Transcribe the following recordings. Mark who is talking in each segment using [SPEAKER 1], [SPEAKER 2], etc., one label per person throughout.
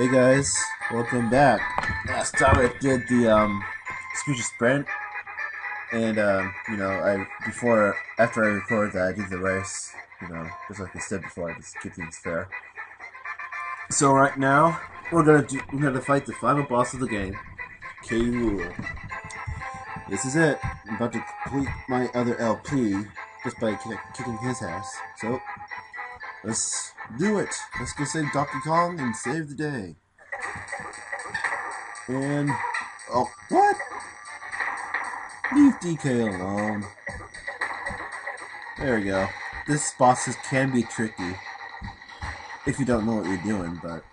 [SPEAKER 1] Hey guys, welcome back. Last time I did the um, Screech's Sprint, and um, you know, I before after I recorded that, I did the race. You know, just like I said before, I just keep things fair. So right now, we're gonna do we're gonna fight the final boss of the game, K. Rool. This is it. I'm about to complete my other LP just by kicking his ass. So let's do it. Let's go save Donkey Kong and save the day. And oh, what? Leave DK alone. There we go. This boss can be tricky if you don't know what you're doing, but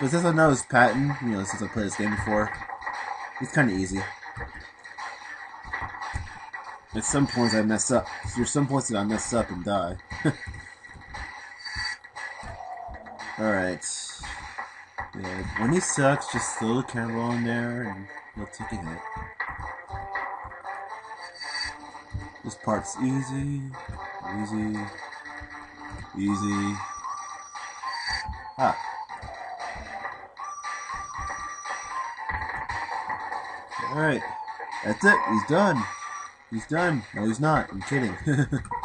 [SPEAKER 1] but since I know his pattern, you know, since I played this game before, it's kind of easy. At some points I mess up. There's some points that I mess up and die. Alright. Yeah, when he sucks, just throw the camera on there and he'll take a hit. This part's easy, easy, easy. Ah. Alright. That's it. He's done. He's done. No, he's not. I'm kidding.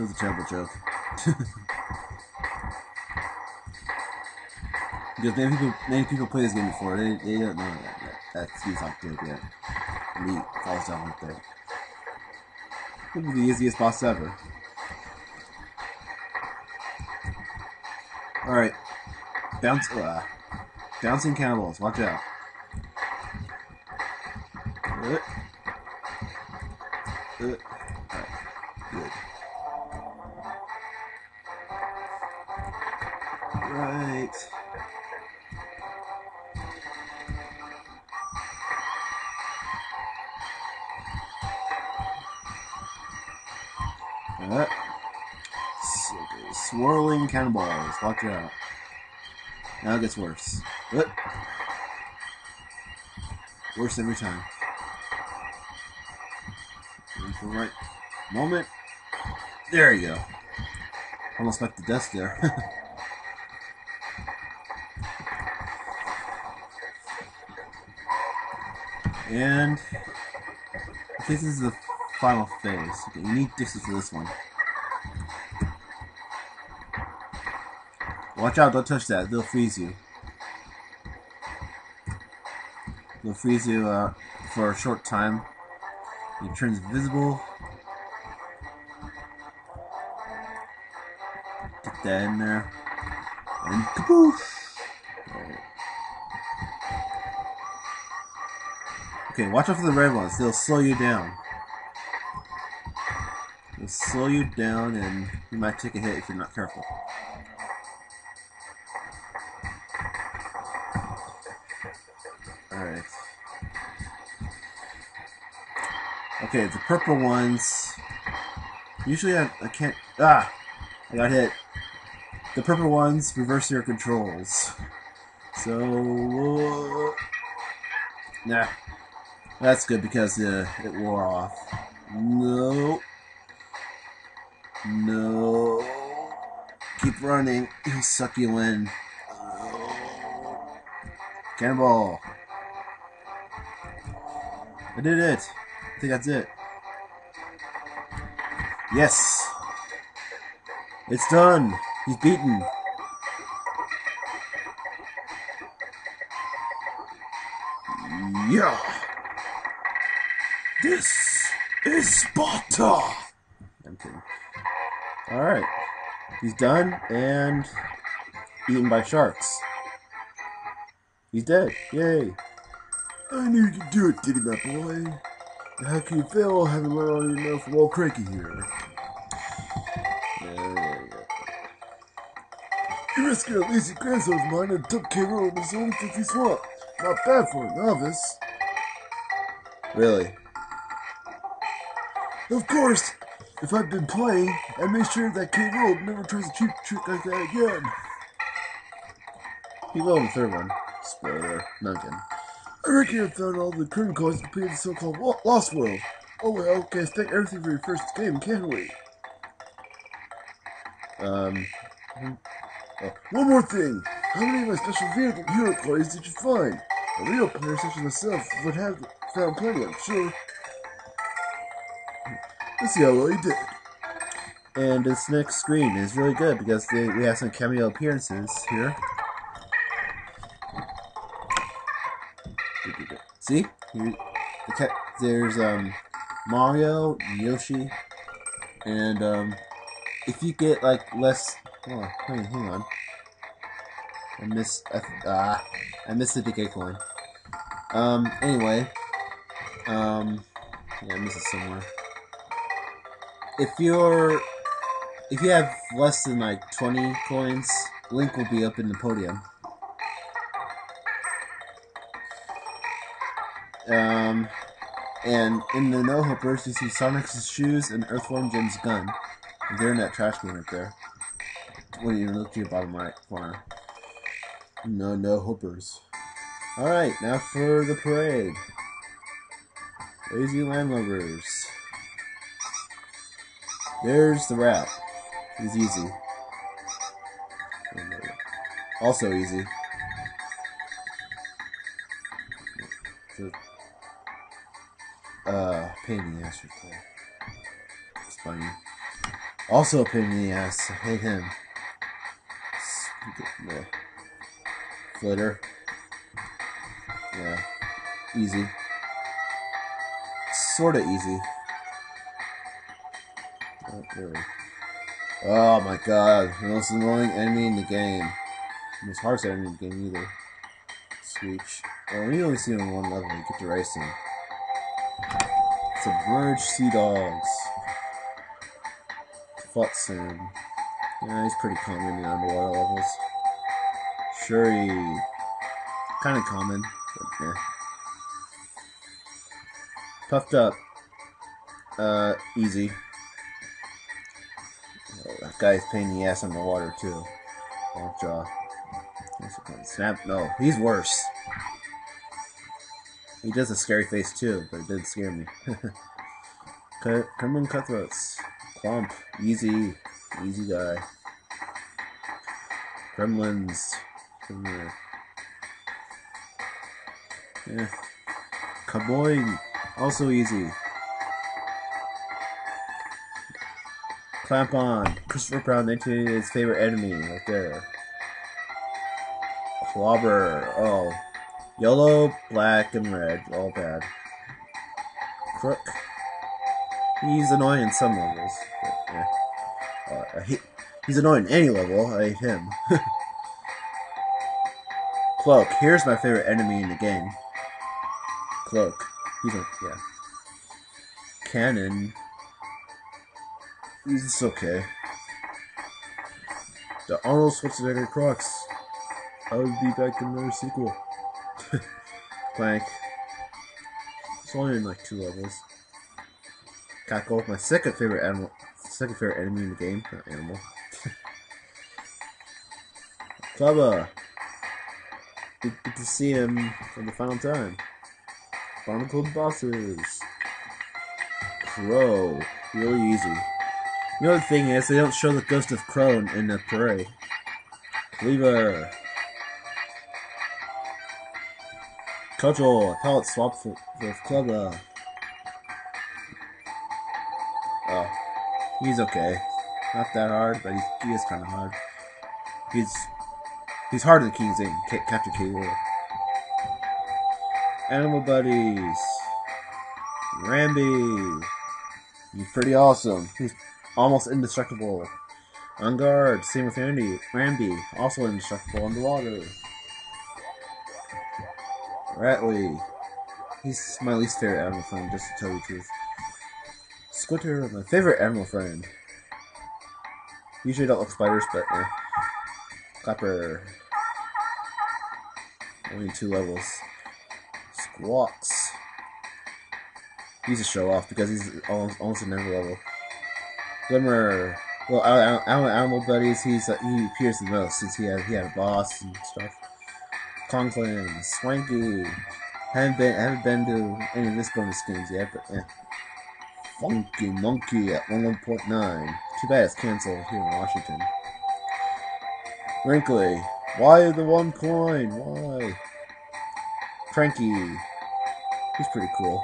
[SPEAKER 1] That was a terrible joke. because many people, many people play this game before. They, they don't know that, that that's he's not good yet. And he falls down right there. Could be the easiest boss ever. Alright. Bounce uh, bouncing cannonballs, watch out. Uh, uh, Right. That. Swirling cannonballs. Watch out. Now it gets worse. What? Worse every time. For the right moment. There you go. Almost like the desk there. And this is the final phase. Okay, you need distance for this one. Watch out, don't touch that. They'll freeze you. They'll freeze you uh, for a short time. It turns visible. Get that in there. And kaboosh! Okay, watch out for the red ones. They'll slow you down. They'll slow you down and you might take a hit if you're not careful. Alright. Okay, the purple ones... Usually I, I can't... Ah! I got hit. The purple ones reverse your controls. So... Nah. That's good because uh, it wore off. No. No. Keep running. He'll suck you. Oh. Cannonball. I did it. I think that's it. Yes. It's done. He's beaten. Yeah. This is Sparta! I'm kidding. Alright. He's done and eaten by sharks. He's dead. Yay. I knew you could do it, Diddy, my boy. How can you fail having learned all you know from Cranky here? You rescued a lazy grandson of mine and took care of his own filthy swamp. Not bad for a novice. Really? Of course, if I've been playing, I make sure that K. Rool never tries a cheap trick like that again. He in the third one. Spoiler, again. I reckon I found all the Kremkoins to play the so-called Lost World. Oh well, can't expect everything for your first game, can we? Um,
[SPEAKER 2] Uh, one more thing. How many of my special vehicle hero coins did you find? A real player such as myself would have found plenty, I'm sure. Let's see how well you did.
[SPEAKER 1] and this next screen is really good because they, we have some cameo appearances here. See, Here- there's um Mario, Yoshi, and um if you get like less. Oh, hang, hang on. I missed. Ah, I missed the DK coin. Um. Anyway. Um. Yeah, I missed it somewhere. If you're if you have less than like 20 coins, Link will be up in the podium. Um, and in the No Hopers, you see Sonic's shoes and Earthworm Jim's gun. They're in that trash can right there. When you look to your bottom right corner. No, no Hopers. Alright, now for the parade. Lazy Landlubbers. There's the rap. He's easy. Also easy. Uh, pain in the ass there. It's funny. Also a pain in the ass. I hate him. Flitter. Yeah. Easy. Sorta easy. Not really. Oh my god, the most annoying enemy in the game. The most hardest enemy in the game either. Screech. Well, we only see him on one level, you get to race him. Submerged Sea Dogs. Flotsam. Yeah, he's pretty common in the underwater levels. Shuri. Kinda common, but yeah. Puftup. Uh, easy. Guy's pain in the ass in the water too. Lockjaw. Snap. No, he's worse. He does a scary face too, but it didn't scare me. Kermit Cutthroats. Klomp. Easy. Easy guy. Gremlins. Yeah. Kaboing. Also easy. Klampon. Christopher Brown, 1988's favorite enemy, right there. Klobber. Oh. Yellow, black, and red. All bad. Krook. He's annoying in some levels. But, yeah. uh, he's annoying in any level. I hate him. Kloak. Here's my favorite enemy in the game. Kloak. He's a, yeah. Kannon. He's okay. The Arnold Schwarzenegger Crocs. I would be back in another sequel. Klank. It's only in like two levels. Kackle, my second favorite animal, second favorite enemy in the game. Not animal. Klubba. Good, good to see him for the final time. Barnacled bosses. Krow. Really easy. The thing is, they don't show the ghost of Krow in the parade. Kleever. Kudgel, palette swap for, for Klubba. Oh, uh, uh, he's okay. Not that hard, but he's, he is kind of hard. He's he's harder than King Zane, Ca- Captain K. Animal Buddies. Rambi. He's pretty awesome. He's almost indestructible. Enguarde, same with Randy. Rambi, also indestructible underwater. Rattly. He's my least favorite animal friend, just to tell you the truth. Squitter, my favorite animal friend. Usually don't like spiders, but eh. Clapper. Only two levels. Squawks. He's a show off because he's almost, almost in every level. Glimmer. Well, out- out- animal buddies, he's uh, he appears the most since he had he had a boss and stuff. Conklin, Swanky. Haven't been haven't been to any of this bonus games yet, but eh. Funky Monkey at 101.9. Too bad it's canceled here in Washington. Wrinkly. Why the one coin? Why? Cranky. He's pretty cool.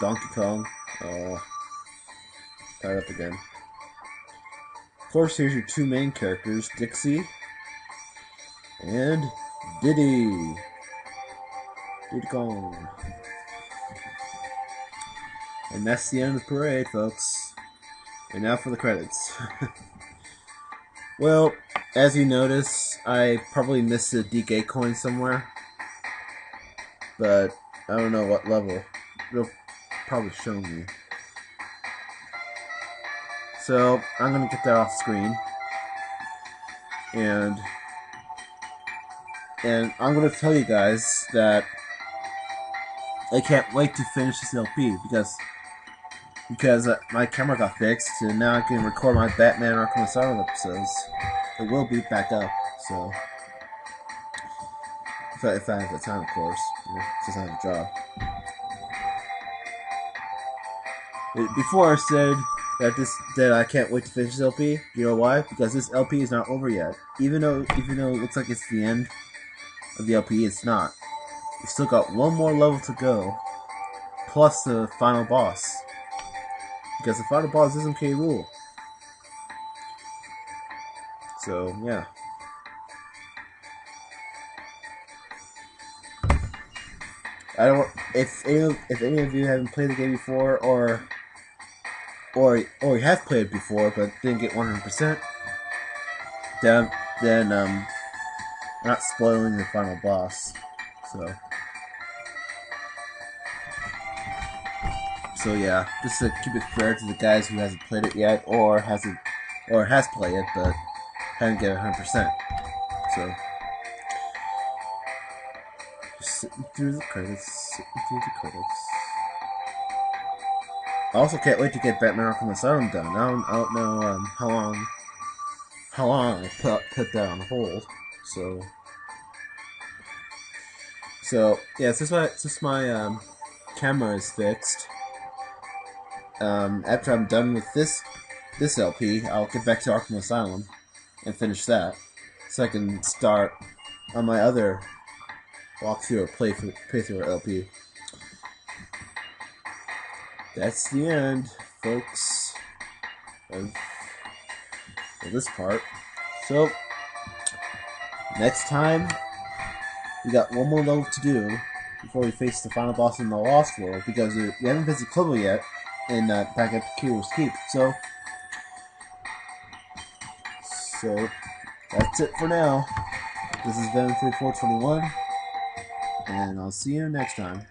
[SPEAKER 1] Donkey Kong. Uh, oh. Tied up again. Of course, here's your two main characters, Dixie and Diddy. Diddy Kong. And that's the end of the parade, folks. And now for the credits. well, as you notice, I probably missed a DK coin somewhere. But I don't know what level. Probably show me. So I'm gonna get that off screen. And and I'm gonna tell you guys that I can't wait to finish this LP because because uh, my camera got fixed and now I can record my Batman Arkham Asylum episodes. It will be back up, so if I, if I have the time, of course, you know, since I have a job. Before I said that this that I can't wait to finish this LP. You know why? Because this LP is not over yet. Even though even though it looks like it's the end of the LP, it's not. We still got one more level to go, plus the final boss. Because the final boss is K. Rool. So yeah. I don't. If any, if any of you haven't played the game before, or or or have played before but didn't get 100%, then then um, not spoiling the final boss. So so yeah, just to keep it fair to the guys who hasn't played it yet or hasn't or has played it but haven't get 100%. So just sitting through the credits, sitting through the credits. I also can't wait to get Batman Arkham Asylum done. I don't, I don't know um, how long how long I put put that on hold. So so yeah, since my since my um, camera is fixed, um, after I'm done with this this LP, I'll get back to Arkham Asylum and finish that, so I can start on my other walkthrough or play playthrough LP that's the end, folks, of, of this part. So, next time, we got one more level to do before we face the final boss in the Lost World, because we haven't visited Klubba yet in uh, back at K. Rool's Keep. So, so that's it for now. This is Venom3421, and I'll see you next time.